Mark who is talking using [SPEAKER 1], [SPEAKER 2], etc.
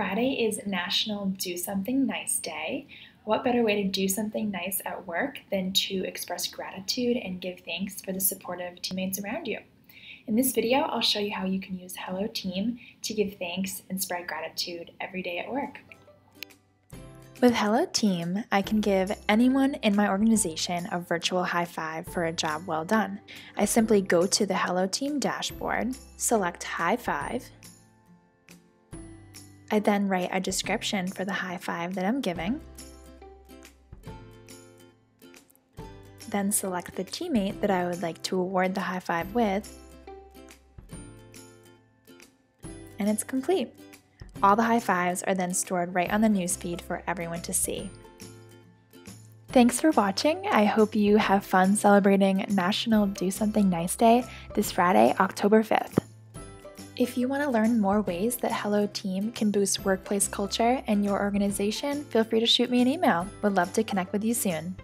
[SPEAKER 1] Friday is National Do Something Nice Day. What better way to do something nice at work than to express gratitude and give thanks for the supportive teammates around you? In this video, I'll show you how you can use HelloTeam to give thanks and spread gratitude every day at work. With HelloTeam, I can give anyone in my organization a virtual high five for a job well done. I simply go to the HelloTeam dashboard, select High Five, I then write a description for the high five that I'm giving. Then select the teammate that I would like to award the high five with. And it's complete. All the high fives are then stored right on the newsfeed for everyone to see. Thanks for watching. I hope you have fun celebrating National Do Something Nice Day this Friday, October 5th. If you want to learn more ways that HelloTeam can boost workplace culture in your organization, feel free to shoot me an email. Would love to connect with you soon.